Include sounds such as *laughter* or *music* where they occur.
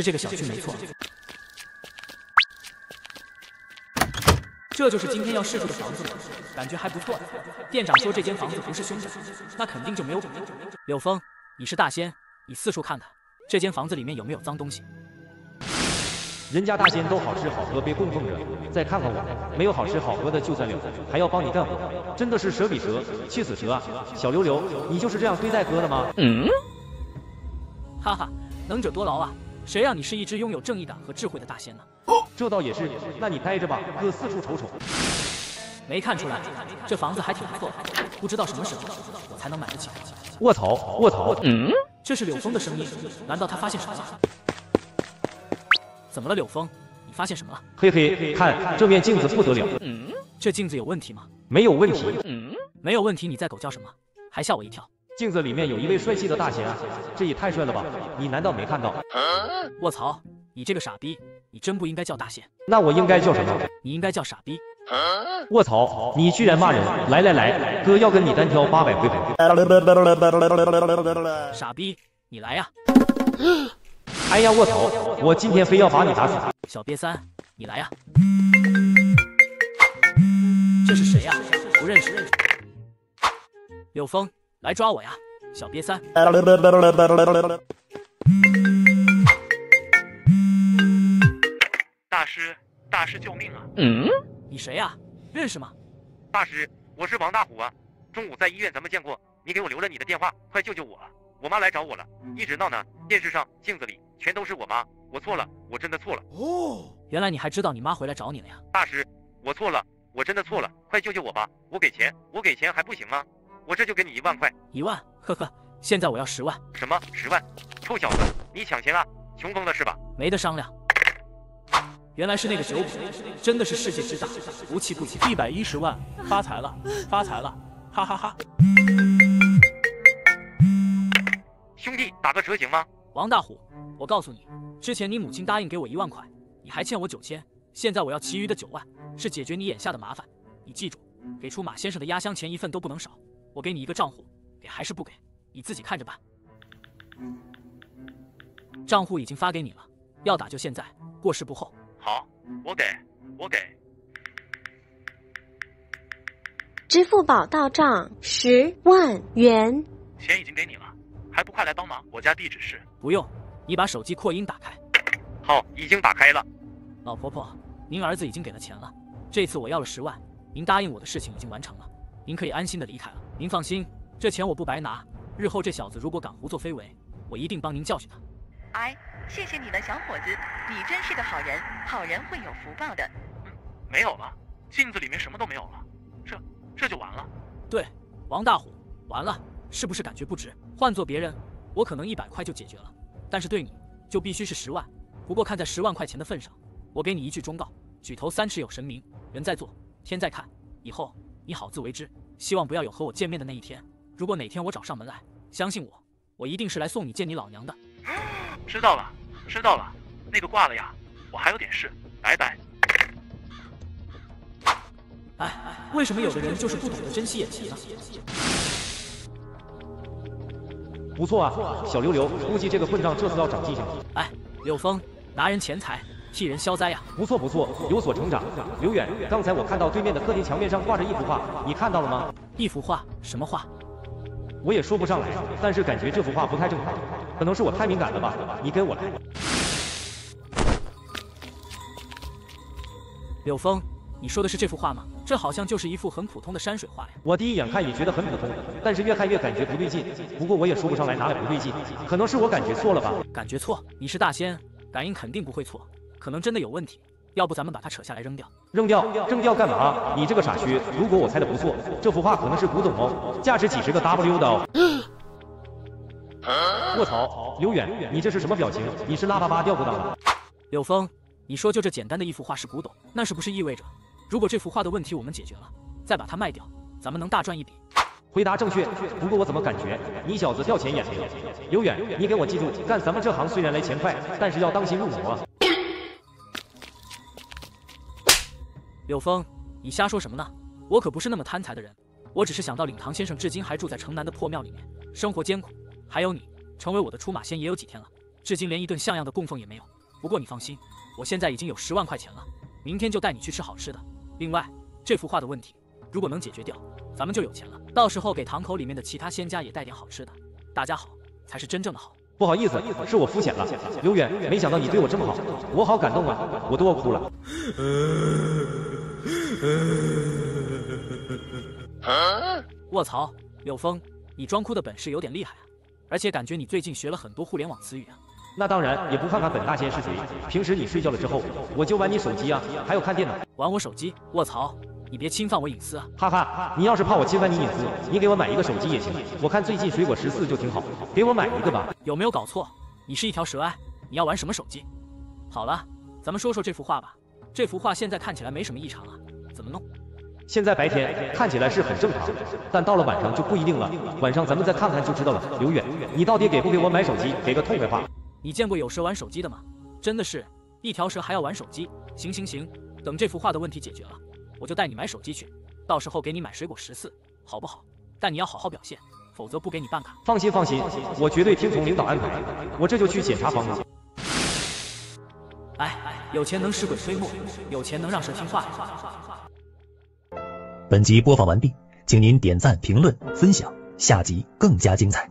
是这个小区没错。这就是今天要试住的房子吗？感觉还不错。店长说这间房子不是凶宅，那肯定就没有鬼。柳峰，你是大仙，你四处看看，这间房子里面有没有脏东西？人家大仙都好吃好喝被供奉着，再看看我，没有好吃好喝的就算了，还要帮你干活，真的是蛇比蛇，气死蛇啊！小刘刘，你就是这样对待哥的吗？嗯，哈哈，能者多劳啊！谁让你是一只拥有正义感和智慧的大仙呢？这倒也是，那你待着吧，哥四处瞅瞅。没看出来，这房子还挺不错，不知道什么时候我才能买得起。卧槽，卧槽，嗯，这是柳峰的声音，难道他发现什么了？怎么了，柳峰？你发现什么了？嘿嘿，看这面镜子不得了。嗯，这镜子有问题吗？没有问题。嗯，没有问题，你在狗叫什么？还吓我一跳。镜子里面有一位帅气的大仙啊，这也太帅了吧！你难道没看到？卧槽！你这个傻逼，你真不应该叫大仙。那我应该叫什么？你应该叫傻逼。卧槽！你居然骂人！来来来，哥要跟你单挑八百回合。傻逼，你来呀！哎呀，卧槽！我今天非要把你打死。小瘪三，你来呀！这是谁呀？不认识。柳峰，来抓我呀！小瘪三。大师，大师救命啊！嗯，你谁呀？认识吗？大师，我是王大虎啊。中午在医院咱们见过，你给我留了你的电话，快救救我！我妈来找我了，一直闹呢。电视上、镜子里全都是我妈，我错了，我真的错了。哦，原来你还知道你妈回来找你了呀？大师，我错了，我真的错了，快救救我吧！我给钱，我给钱还不行吗？我这就给你一万块。一万？呵呵，现在我要十万。什么？十万？臭小子，你抢钱啊？穷疯了是吧？没得商量。原来是那个酒鬼，真的是世界之大，无奇不有。一百一十万，发财了，发财了，哈哈哈！兄弟，打个折行吗？王大虎，我告诉你，之前你母亲答应给我一万块，你还欠我九千，现在我要其余的九万，是解决你眼下的麻烦。你记住，给出马先生的压箱钱一份都不能少。我给你一个账户，给还是不给，你自己看着办。账户已经发给你了，要打就现在，过时不候。好，我给，我给。支付宝到账十万元，钱已经给你了，还不快来帮忙？我家地址是……不用，你把手机扩音打开。好，已经打开了。老婆婆，您儿子已经给了钱了，这次我要了十万，您答应我的事情已经完成了，您可以安心的离开了。您放心，这钱我不白拿，日后这小子如果敢胡作非为，我一定帮您教训他。哎。谢谢你了，小伙子，你真是个好人，好人会有福报的。没有了，镜子里面什么都没有了，这这就完了。对，王大虎，完了，是不是感觉不值？换做别人，我可能一百块就解决了，但是对你就必须是十万。不过看在十万块钱的份上，我给你一句忠告：举头三尺有神明，人在做，天在看。以后你好自为之，希望不要有和我见面的那一天。如果哪天我找上门来，相信我，我一定是来送你见你老娘的。知道了。知道了，那个挂了呀，我还有点事，拜拜。哎，为什么有的人就是不懂得珍惜眼前呢？不错啊，小刘刘，估计这个混账这次要长记性。哎，柳峰，拿人钱财，替人消灾呀。不错不错，有所成长。刘远，刚才我看到对面的客厅墙面上挂着一幅画，你看到了吗？一幅画？什么画？我也说不上来，但是感觉这幅画不太正常，可能是我太敏感了吧。你跟我来。柳峰，你说的是这幅画吗？这好像就是一幅很普通的山水画呀。我第一眼看也觉得很普通，但是越看越感觉不对劲。不过我也说不上来哪里不对劲，可能是我感觉错了吧。感觉错？你是大仙，感应肯定不会错，可能真的有问题。要不咱们把它扯下来扔掉？扔掉？扔掉干嘛？你这个傻缺！如果我猜的不错，这幅画可能是古董哦，价值几十个 W 的哦。卧槽！刘远，你这是什么表情？你是拉粑粑掉过档了？柳峰，你说就这简单的一幅画是古董，那是不是意味着，如果这幅画的问题我们解决了，再把它卖掉，咱们能大赚一笔？回答正确。不过我怎么感觉你小子掉钱眼了？刘远，你给我记住，干咱们这行虽然来钱快，但是要当心入魔啊。柳峰，你瞎说什么呢？我可不是那么贪财的人，我只是想到领堂先生至今还住在城南的破庙里面，生活艰苦。还有你，成为我的出马仙也有几天了，至今连一顿像样的供奉也没有。不过你放心，我现在已经有十万块钱了，明天就带你去吃好吃的。另外，这幅画的问题，如果能解决掉，咱们就有钱了。到时候给堂口里面的其他仙家也带点好吃的。大家好，才是真正的好。不好意思，是我肤浅了。刘远，没想到你对我这么好，我好感动啊，我都要哭了。*laughs* *laughs* 卧槽，柳峰，你装哭的本事有点厉害啊！而且感觉你最近学了很多互联网词语啊。那当然，也不看看本大仙是谁。平时你睡觉了之后，我就玩你手机啊，还有看电脑。玩我手机？卧槽，你别侵犯我隐私啊！哈哈，你要是怕我侵犯你隐私，你给我买一个手机也行。我看最近水果十四就挺好，给我买一个吧。有没有搞错？你是一条蛇哎！你要玩什么手机？好了，咱们说说这幅画吧。这幅画现在看起来没什么异常啊，怎么弄？现在白天看起来是很正常，但到了晚上就不一定了。晚上咱们再看看就知道了。刘远，你到底给不给我买手机？给个痛快话！你见过有蛇玩手机的吗？真的是一条蛇还要玩手机？行行行，等这幅画的问题解决了，我就带你买手机去，到时候给你买水果十四，好不好？但你要好好表现，否则不给你办卡。放心放心，我绝对听从领导安排，我这就去检查房子。哎，有钱能使鬼推磨，有钱能让蛇听话。本集播放完毕，请您点赞、评论、分享，下集更加精彩。